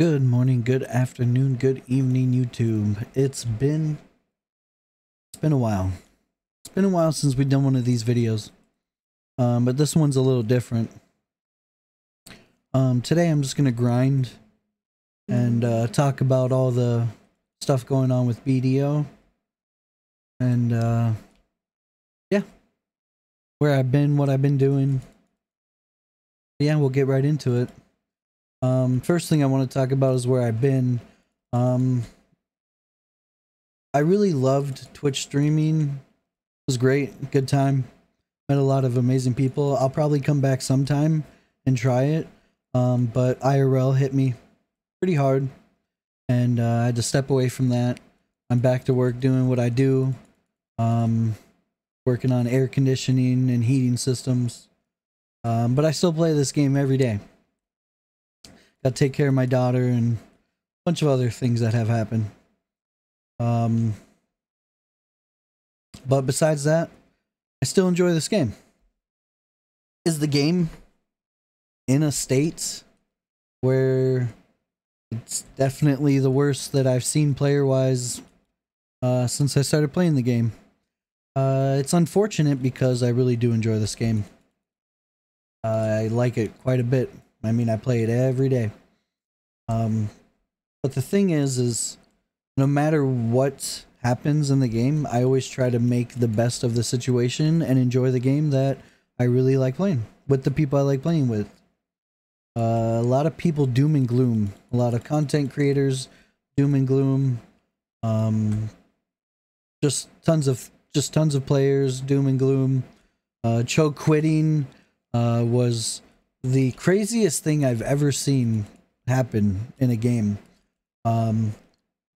Good morning, good afternoon, good evening, YouTube. It's been it's been a while. It's been a while since we've done one of these videos. Um, but this one's a little different. Um, today I'm just gonna grind and uh, talk about all the stuff going on with BDO and uh, yeah, where I've been, what I've been doing. Yeah, we'll get right into it. Um, first thing I want to talk about is where I've been. Um, I really loved Twitch streaming. It was great, good time. Met a lot of amazing people. I'll probably come back sometime and try it. Um, but IRL hit me pretty hard, and uh, I had to step away from that. I'm back to work doing what I do. Um, working on air conditioning and heating systems. Um, but I still play this game every day got to take care of my daughter and a bunch of other things that have happened. Um, but besides that, I still enjoy this game. Is the game in a state where it's definitely the worst that I've seen player wise uh, since I started playing the game? Uh, it's unfortunate because I really do enjoy this game. I like it quite a bit. I mean, I play it every day. Um, but the thing is, is no matter what happens in the game, I always try to make the best of the situation and enjoy the game that I really like playing with the people I like playing with. Uh, a lot of people doom and gloom. A lot of content creators doom and gloom. Um, just tons of just tons of players doom and gloom. Uh, Cho quitting uh, was the craziest thing I've ever seen happen in a game. Um,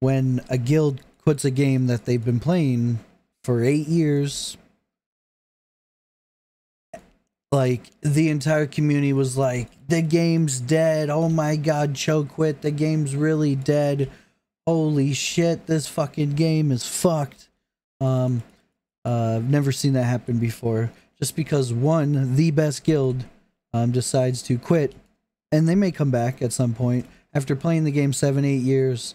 when a guild quits a game that they've been playing for eight years, like the entire community was like, the game's dead. Oh my god, Cho quit. The game's really dead. Holy shit, this fucking game is fucked. Um, uh, I've never seen that happen before. Just because one, the best guild um, decides to quit, and they may come back at some point after playing the game seven, eight years.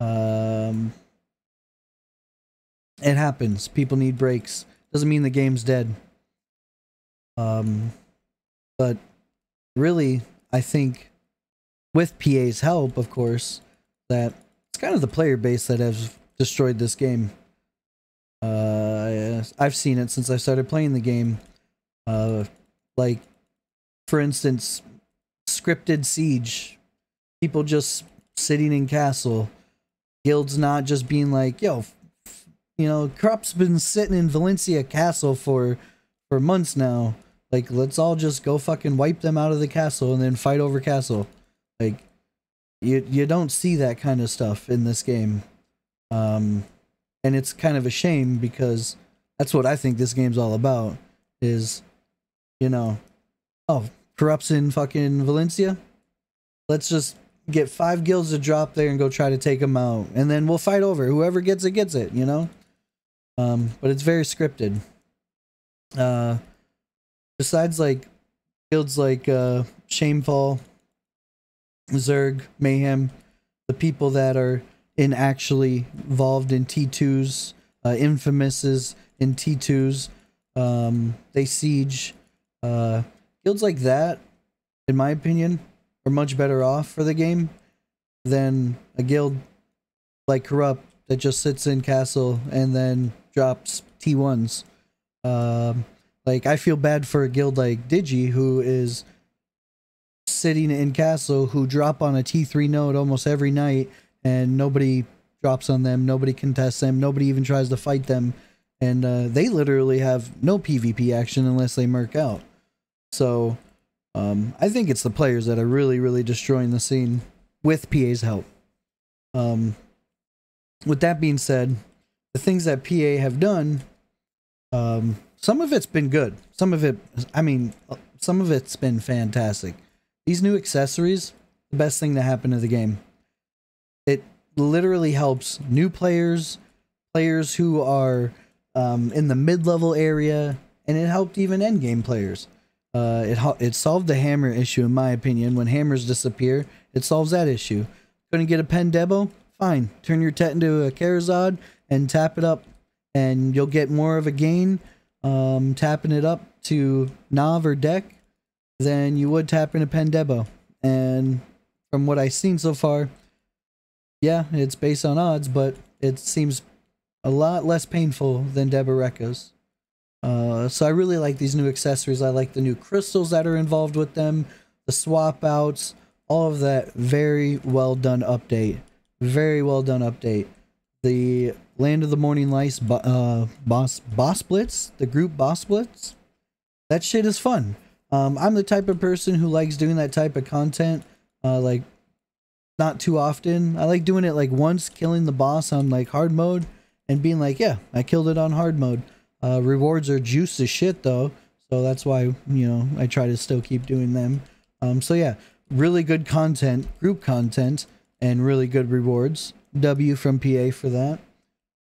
Um, it happens. People need breaks. Doesn't mean the game's dead. Um, but really, I think with PA's help, of course, that it's kind of the player base that has destroyed this game. Uh, I've seen it since I started playing the game. Uh, like for instance, scripted siege, people just sitting in castle, guilds not just being like, yo, you know, Corrupt's been sitting in Valencia castle for for months now. Like, let's all just go fucking wipe them out of the castle and then fight over castle. Like, you you don't see that kind of stuff in this game, um, and it's kind of a shame because that's what I think this game's all about. Is, you know, oh, corrupts in fucking Valencia. Let's just get five guilds to drop there and go try to take them out, and then we'll fight over. Whoever gets it gets it, you know. Um, but it's very scripted. Uh, besides like guilds like uh, Shamefall, Zerg, Mayhem, the people that are in actually involved in T2s, uh, Infamouses in T2s, um, they siege. Uh, guilds like that, in my opinion, are much better off for the game than a guild like Corrupt that just sits in castle and then drops T1s. Um, like I feel bad for a guild like Digi who is sitting in castle who drop on a T3 node almost every night and nobody drops on them, nobody contests them, nobody even tries to fight them, and uh, they literally have no PvP action unless they merc out. So um, I think it's the players that are really, really destroying the scene with PA's help. Um, with that being said, the things that PA have done, um, some of it's been good. Some of it, I mean, some of it's been fantastic. These new accessories, the best thing to happen to the game. It literally helps new players, players who are um, in the mid-level area, and it helped even end-game players. Uh, it it solved the hammer issue in my opinion. When hammers disappear, it solves that issue. Couldn't get a Pendebo? Fine. Turn your Tet into a Kharazad and tap it up, and you'll get more of a gain um, tapping it up to Nav or Deck than you would tapping a Pendebo. And from what I've seen so far, yeah, it's based on odds, but it seems a lot less painful than Deborah Deboreka's. Uh, so I really like these new accessories. I like the new crystals that are involved with them, the swap outs, all of that. Very well done update. Very well done update. The Land of the Morning Lights uh, boss boss blitz, the group boss blitz. That shit is fun. Um, I'm the type of person who likes doing that type of content. Uh, like not too often. I like doing it like once, killing the boss on like hard mode, and being like, yeah, I killed it on hard mode. Uh, rewards are juice as shit though, so that's why you know I try to still keep doing them. Um, so yeah, really good content, group content, and really good rewards. W from PA for that.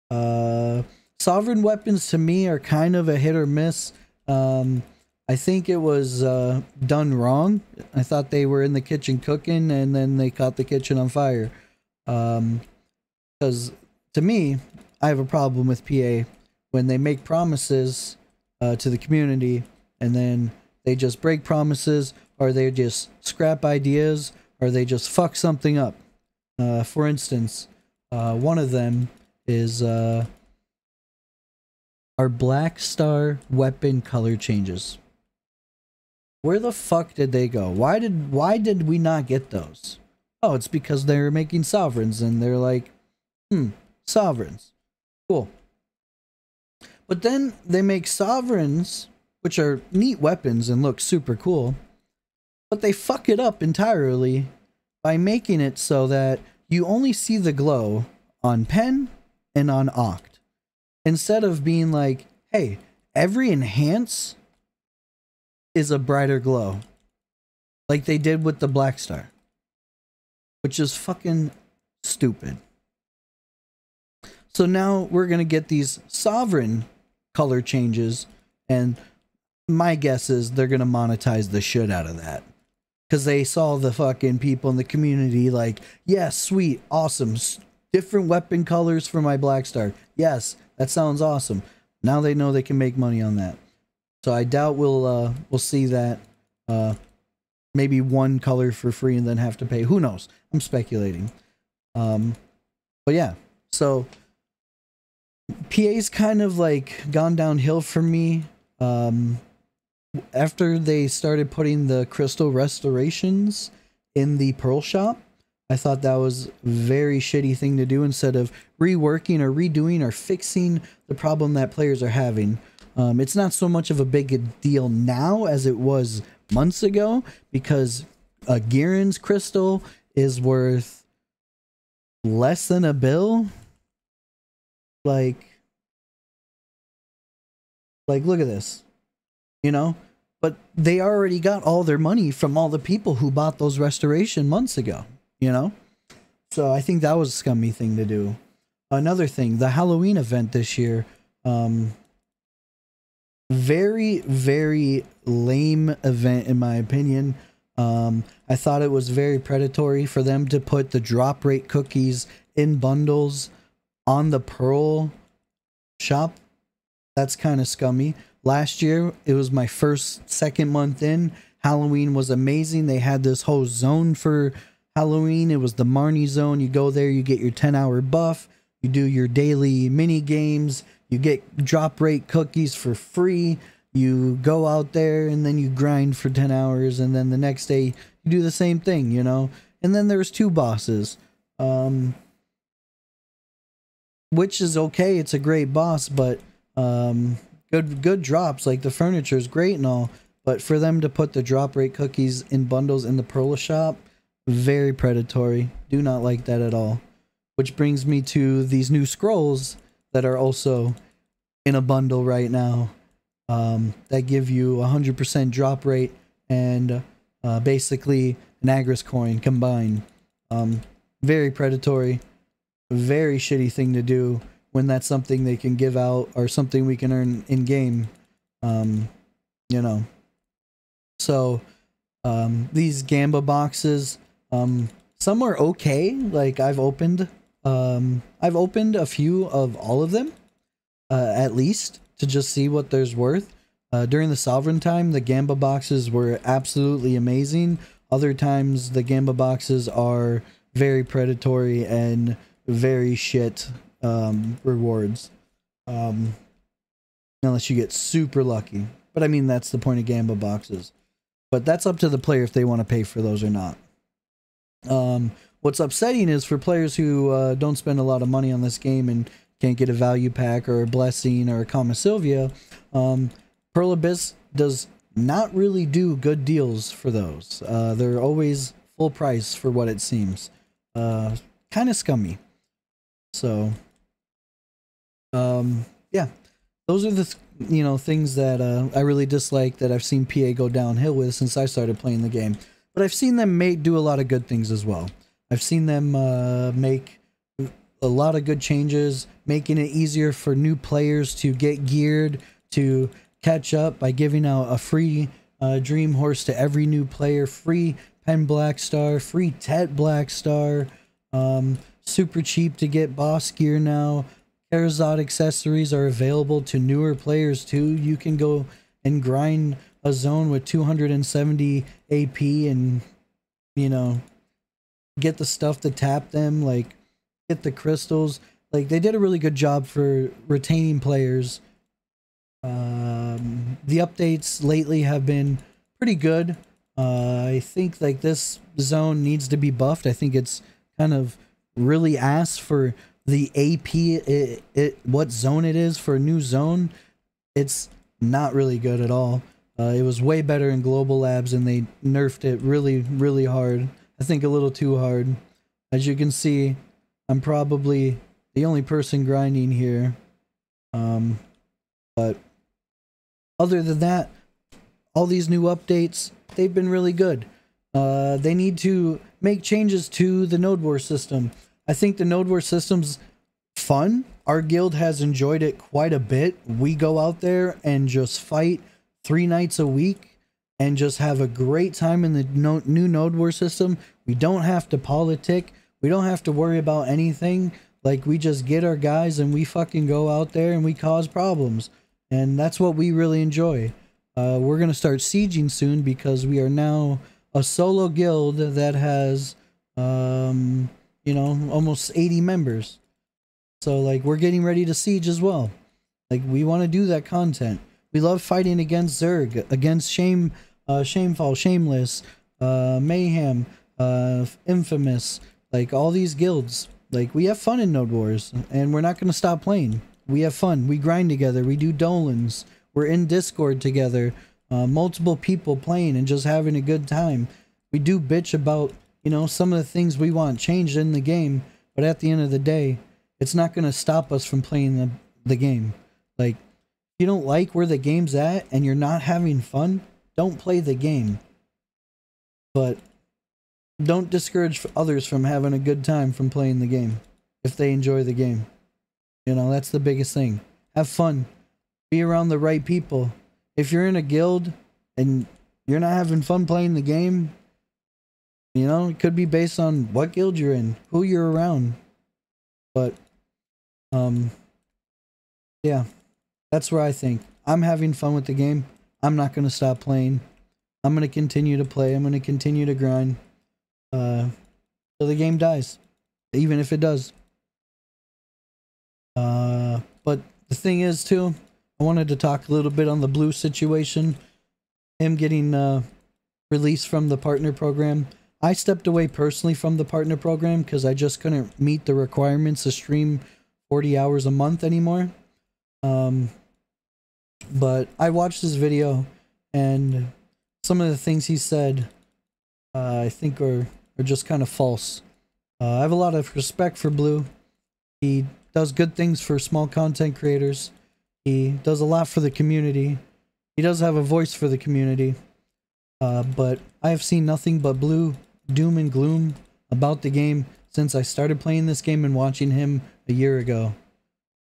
Uh, sovereign weapons to me are kind of a hit or miss. Um, I think it was uh, done wrong. I thought they were in the kitchen cooking, and then they caught the kitchen on fire. Because um, to me, I have a problem with PA when they make promises uh, to the community, and then they just break promises, or they just scrap ideas, or they just fuck something up. Uh, for instance, uh, one of them is uh, our Black Star weapon color changes. Where the fuck did they go? Why did why did we not get those? Oh, it's because they're making sovereigns and they're like, hmm, sovereigns. Cool. But then they make sovereigns, which are neat weapons and look super cool, but they fuck it up entirely by making it so that you only see the glow on pen and on oct. Instead of being like, hey, every enhance is a brighter glow. Like they did with the Black Star. Which is fucking stupid. So now we're going to get these sovereign color changes. And my guess is they're going to monetize the shit out of that. Because they saw the fucking people in the community like, yes, yeah, sweet, awesome. Different weapon colors for my Black Star. Yes, that sounds awesome. Now they know they can make money on that. So I doubt we'll uh, we'll see that. Uh, maybe one color for free and then have to pay. Who knows? I'm speculating. Um, but yeah, so PA's kind of like gone downhill for me. Um, after they started putting the crystal restorations in the pearl shop, I thought that was a very shitty thing to do instead of reworking or redoing or fixing the problem that players are having. Um, it's not so much of a big deal now as it was months ago because a Giran's crystal is worth less than a bill. Like, like look at this, you know. But they already got all their money from all the people who bought those restoration months ago, you know. So I think that was a scummy thing to do. Another thing, the Halloween event this year. Um, very very lame event in my opinion um, i thought it was very predatory for them to put the drop rate cookies in bundles on the pearl shop. That's kind of scummy. Last year it was my first second month in. Halloween was amazing. They had this whole zone for halloween. It was the marnie zone. You go there you get your 10 hour buff. You do your daily mini games. You get drop rate cookies for free. You go out there and then you grind for 10 hours and then the next day you do the same thing, you know? And then there's two bosses. Um which is okay. It's a great boss, but um good good drops like the furniture is great and all, but for them to put the drop rate cookies in bundles in the Perla shop, very predatory. Do not like that at all. Which brings me to these new scrolls that are also in a bundle right now um, that give you a 100% drop rate and uh, basically an Agris coin combined. Um, very predatory, very shitty thing to do when that's something they can give out or something we can earn in game. Um, you know. So um, these Gamba boxes, um, some are okay. Like I've opened, um, I've opened a few of all of them, uh, at least to just see what there's worth. Uh, during the Sovereign time, the Gamba boxes were absolutely amazing. Other times, the Gamba boxes are very predatory and very shit um, rewards. Um, unless you get super lucky. But I mean, that's the point of Gamba boxes. But that's up to the player if they want to pay for those or not. Um, what's upsetting is for players who uh, don't spend a lot of money on this game and can't get a value pack or a blessing or a Kamasylvia, um, Pearl Abyss does not really do good deals for those. Uh, they're always full price for what it seems. Uh, kind of scummy. So, um, yeah, those are the you know things that uh, I really dislike that I've seen PA go downhill with since I started playing the game. But I've seen them make do a lot of good things as well. I've seen them uh, make a lot of good changes, making it easier for new players to get geared to catch up by giving out a free uh, Dream Horse to every new player, free Pen Black Star, free Tet Black Star, um, super cheap to get boss gear now. Kharazad accessories are available to newer players too. You can go and grind a zone with 270 AP and, you know, get the stuff to tap them, like get the crystals. Like they did a really good job for retaining players. Um, the updates lately have been pretty good. Uh, I think like this zone needs to be buffed. I think it's kind of really asked for the AP, it, it what zone it is for a new zone, it's not really good at all. Uh, it was way better in Global Labs, and they nerfed it really, really hard. I think a little too hard. As you can see, I'm probably the only person grinding here. Um, but other than that, all these new updates, they've been really good. Uh, they need to make changes to the Node War system. I think the Node War system's fun. Our guild has enjoyed it quite a bit. We go out there and just fight three nights a week and just have a great time in the no new Node War system. We don't have to politic. We don't have to worry about anything. Like we just get our guys and we fucking go out there and we cause problems. And that's what we really enjoy. Uh, we're going to start sieging soon because we are now a solo guild that has um, you know, almost 80 members. So like we're getting ready to siege as well. Like we want to do that content. We love fighting against Zerg, against Shame, uh, Shamefall, Shameless, uh, Mayhem, uh, Infamous, like all these guilds. Like we have fun in Node Wars, and we're not gonna stop playing. We have fun. We grind together. We do dolans. We're in Discord together. Uh, multiple people playing and just having a good time. We do bitch about you know, some of the things we want changed in the game, but at the end of the day, it's not going to stop us from playing the, the game. Like, if you don't like where the game's at and you're not having fun, don't play the game. But don't discourage others from having a good time from playing the game if they enjoy the game. You know, that's the biggest thing. Have fun. Be around the right people. If you're in a guild and you're not having fun playing the game, you know, it could be based on what guild you're in, who you're around. But um yeah. That's where I think I'm having fun with the game. I'm not going to stop playing. I'm going to continue to play. I'm going to continue to grind uh till the game dies. Even if it does. Uh but the thing is too, I wanted to talk a little bit on the blue situation. Him getting uh released from the partner program. I stepped away personally from the partner program because I just couldn't meet the requirements to stream 40 hours a month anymore. Um, but I watched this video and some of the things he said uh, I think are, are just kind of false. Uh, I have a lot of respect for Blue. He does good things for small content creators. He does a lot for the community. He does have a voice for the community. Uh, but I have seen nothing but Blue doom and gloom about the game since I started playing this game and watching him a year ago.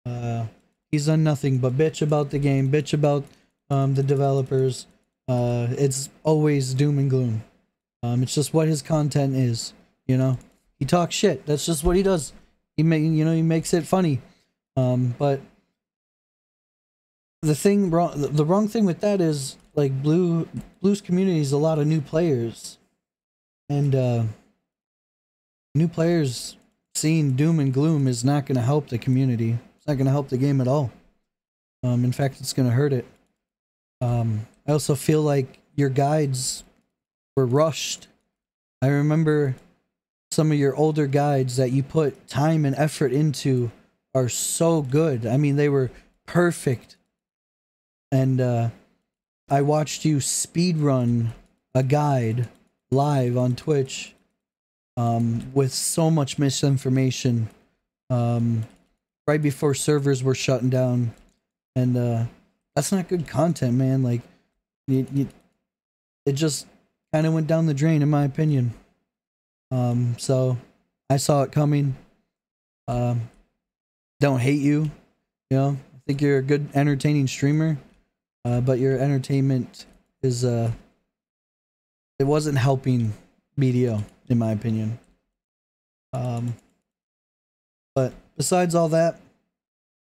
Uh, he's done nothing but bitch about the game, bitch about um, the developers. Uh, it's always doom and gloom. Um, it's just what his content is. You know, he talks shit. That's just what he does. He make you know he makes it funny. Um, but the thing wrong, the wrong thing with that is like blue blues community is a lot of new players, and uh, new players seeing doom and gloom is not going to help the community. It's not going to help the game at all. Um, in fact, it's going to hurt it. Um, I also feel like your guides were rushed. I remember some of your older guides that you put time and effort into are so good. I mean, they were perfect. And uh, I watched you speedrun a guide live on Twitch um, with so much misinformation um, right before servers were shutting down. And uh, that's not good content, man. Like, you, it just kind of went down the drain, in my opinion. Um, so I saw it coming. Um, don't hate you. You know, I think you're a good, entertaining streamer. Uh, but your entertainment is uh, it wasn't helping BDO, in my opinion. Um, but besides all that,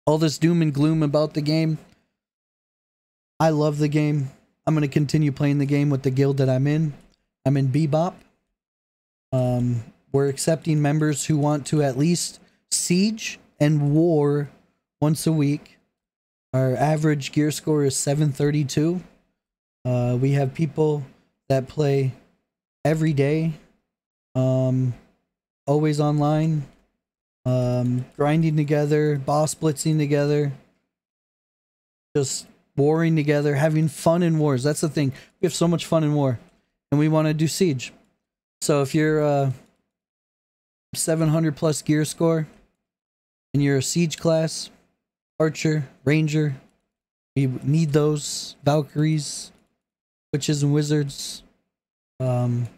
all this doom and gloom about the game, I love the game. I'm going to continue playing the game with the guild that I'm in. I'm in Bebop. Um, we're accepting members who want to at least siege and war once a week. Our average gear score is 732. Uh, we have people that play every day, um, always online, um, grinding together, boss blitzing together, just warring together, having fun in wars. That's the thing. We have so much fun in war, and we want to do siege. So if you're uh, 700 plus gear score, and you're a siege class, archer, ranger, we need those Valkyries, witches and wizards. Um,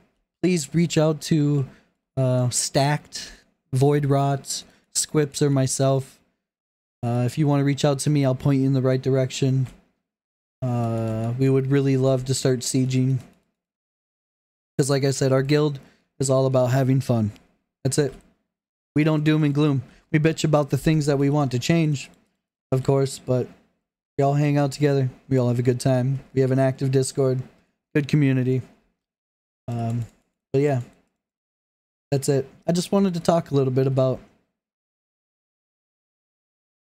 please reach out to uh, Stacked, Void Rots, Squips, or myself. Uh, if you want to reach out to me, I'll point you in the right direction. Uh, we would really love to start sieging. Because, like I said, our guild is all about having fun. That's it. We don't doom and gloom. We bitch about the things that we want to change, of course, but we all hang out together. We all have a good time. We have an active Discord, good community. Um, but yeah, that's it. I just wanted to talk a little bit about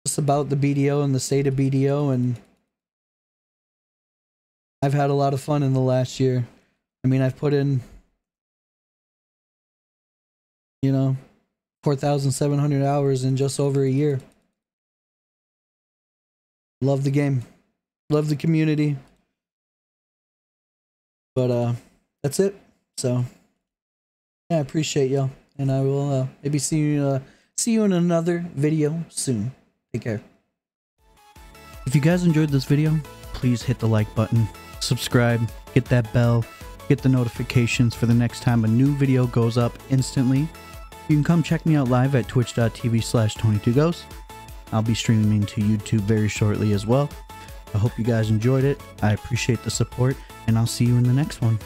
just about the BDO and the state of BDO and I've had a lot of fun in the last year. I mean, I've put in you know 4,700 hours in just over a year. Love the game. Love the community. But uh that's it. So yeah, I appreciate y'all. And I will uh, maybe see you uh, see you in another video soon. Take care. If you guys enjoyed this video, please hit the like button, subscribe, hit that bell, get the notifications for the next time a new video goes up instantly. You can come check me out live at twitch.tv slash tony2ghosts. I'll be streaming to YouTube very shortly as well. I hope you guys enjoyed it. I appreciate the support, and I'll see you in the next one.